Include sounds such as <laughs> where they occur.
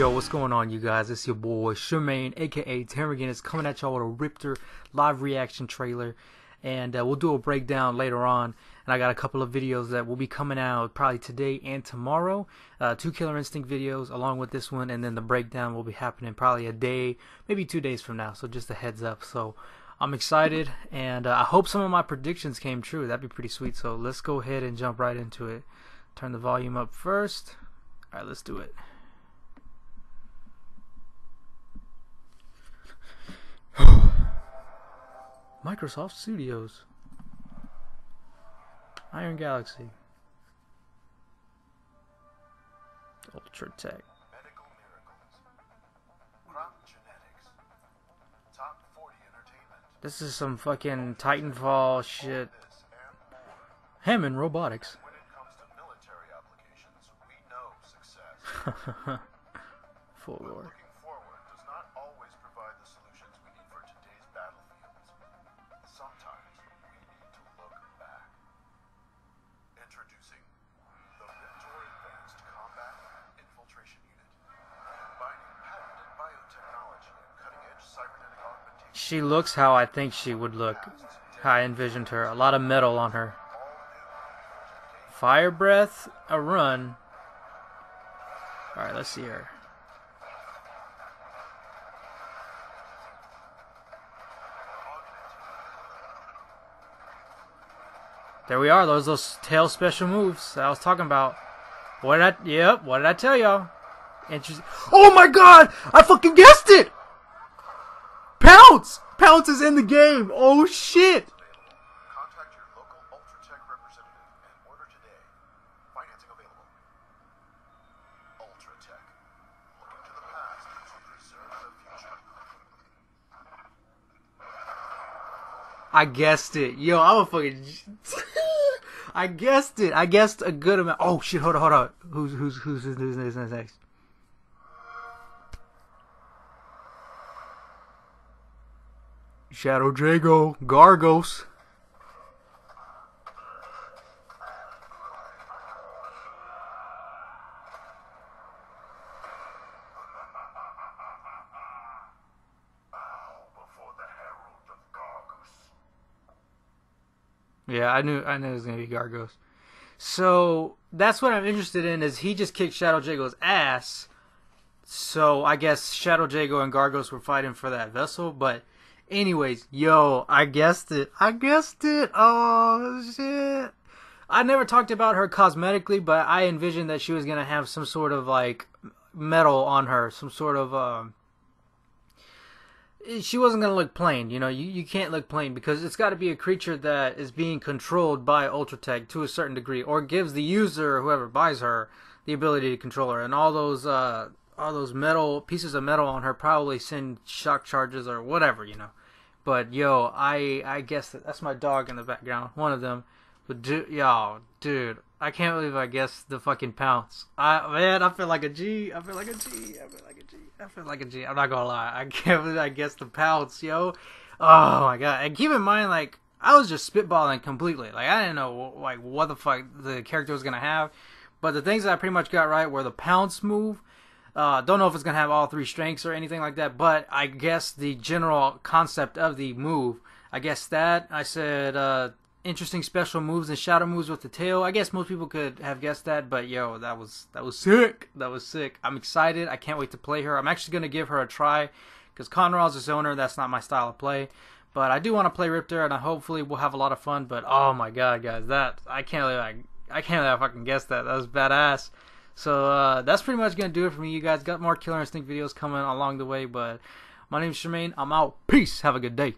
Yo, what's going on, you guys? It's your boy Shermaine, aka Terragan, is coming at y'all with a Riptor live reaction trailer, and uh, we'll do a breakdown later on. And I got a couple of videos that will be coming out probably today and tomorrow. Uh, two Killer Instinct videos along with this one, and then the breakdown will be happening probably a day, maybe two days from now. So just a heads up. So I'm excited, and uh, I hope some of my predictions came true. That'd be pretty sweet. So let's go ahead and jump right into it. Turn the volume up first. All right, let's do it. Microsoft Studios. Iron Galaxy. Ultratech. Medical miracles. Crop genetics. Top 40 entertainment. This is some fucking Titanfall shit. Hammond Robotics. When it <laughs> She looks how I think she would look. How I envisioned her. A lot of metal on her. Fire breath, a run. Alright, let's see her. There we are. Those those tail special moves I was talking about. What did I? Yep. What did I tell y'all? Interesting. Oh my God! I fucking guessed it. Pounce! Pounce is in the game. Oh shit! Contact your local Ultratech representative and order today. Financing available. Ultratech. Looking to the past to preserve the future. I guessed it. Yo, I'm a fucking. <laughs> I guessed it. I guessed a good amount. Oh shit! Hold on, hold on. Who's who's who's who's, who's, who's next? Shadow Jago, Gargos. Yeah, I knew I knew it was gonna be Gargos. So that's what I'm interested in. Is he just kicked Shadow Jago's ass? So I guess Shadow Jago and Gargos were fighting for that vessel. But anyways, yo, I guessed it. I guessed it. Oh shit! I never talked about her cosmetically, but I envisioned that she was gonna have some sort of like metal on her, some sort of. Um, she wasn't going to look plain. You know, you, you can't look plain because it's got to be a creature that is being controlled by Ultratech to a certain degree, or gives the user, whoever buys her, the ability to control her. And all those uh, all those metal pieces of metal on her probably send shock charges or whatever, you know. But yo, I I guess that, that's my dog in the background, one of them. But dude, yo, dude, I can't believe I guessed the fucking pounce. I man, I feel like a G. I feel like a G. I feel like a G. I feel like a G. I'm not gonna lie. I <laughs> can't believe I guessed the pounce, yo. Oh my god. And keep in mind, like I was just spitballing completely. Like I didn't know like what the fuck the character was gonna have. But the things that I pretty much got right were the pounce move. Uh, don't know if it's gonna have all three strengths or anything like that, but I guess the general concept of the move. I guess that I said uh, interesting special moves and shadow moves with the tail. I guess most people could have guessed that, but yo, that was that was sick. That was sick. I'm excited. I can't wait to play her. I'm actually gonna give her a try because Kan-Ra's a zoner. That's not my style of play. But I do want to play Riptor, and I hopefully we'll have a lot of fun. But oh my god, guys, that I can't believe I, I can't believe I fucking guessed that. That was badass. So uh, that's pretty much gonna do it for me. You guys got more Killer Instinct videos coming along the way. But my name's Shemaine. I'm out. Peace. Have a good day.